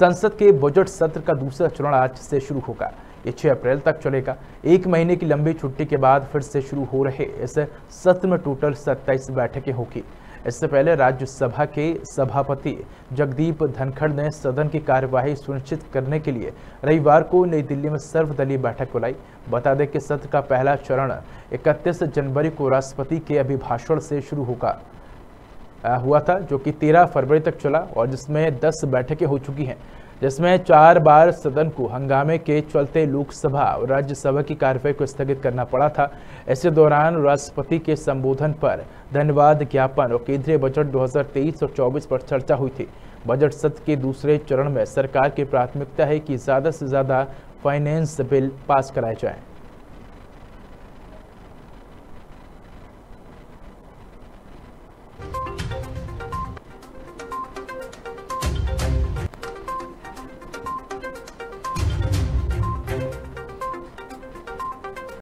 संसद के बजट सत्र का दूसरा चरण आज से शुरू होगा। ये 6 अप्रैल तक चलेगा। एक महीने की लंबी छुट्टी के बाद फिर से शुरू हो रहे इस सत्र में टोटल 27 बैठकें होगी। इससे पहले राज्यसभा के सभापति जगदीप धनखड़ ने सदन की कार्यवाही सुनिश्चित करने के लिए रविवार को नई दिल्ली में सर्वदलीय बैठक बुलाई। बता दें कि सत्र का पहला चरण 31 जनवरी को राष्ट्रपति के अभिभाषण से शुरू होगा। हुआ था, जो कि 13 फरवरी तक चला और जिसमें 10 बैठकें हो चुकी हैं। जिसमें चार बार सदन को हंगामे के चलते लोकसभा और राज्यसभा की कार्यवाही को स्थगित करना पड़ा था। इसी दौरान राष्ट्रपति के संबोधन पर धन्यवाद ज्ञापन और केंद्रीय बजट 2023 और 24 पर चर्चा हुई थी। बजट सत्र के दूसरे चरण में सरकार की प्राथमिकता है कि ज़्यादा से ज़्यादा फाइनेंस बिल पास कराए जाएँ।